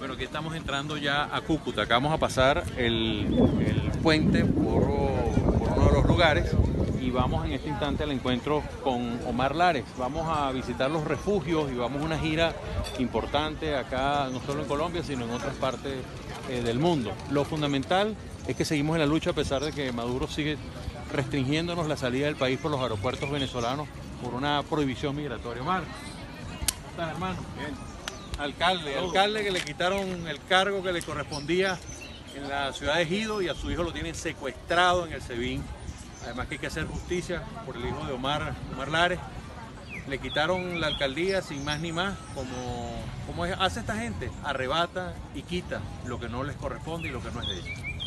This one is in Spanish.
Bueno, aquí estamos entrando ya a Cúcuta. Acá vamos a pasar el, puente por, por, uno de los lugares y vamos en este instante al encuentro con Omar Lares. Vamos a visitar los refugios y vamos a una gira importante acá, no solo en Colombia, sino en otras partes eh, del mundo. Lo fundamental es que seguimos en la lucha a pesar de que Maduro sigue restringiéndonos la salida del país por los aeropuertos venezolanos por una prohibición migratoria. Omar, ¿cómo estás, hermano? Bien alcalde, alcalde que le quitaron el cargo que le correspondía en la ciudad de Ejido y a su hijo lo tienen secuestrado en el SEBIN. Además que hay que hacer justicia por el hijo de Omar, Omar Lares. Le quitaron la alcaldía sin más ni más, como, como hace esta gente, arrebata y quita lo que no les corresponde y lo que no es de ellos.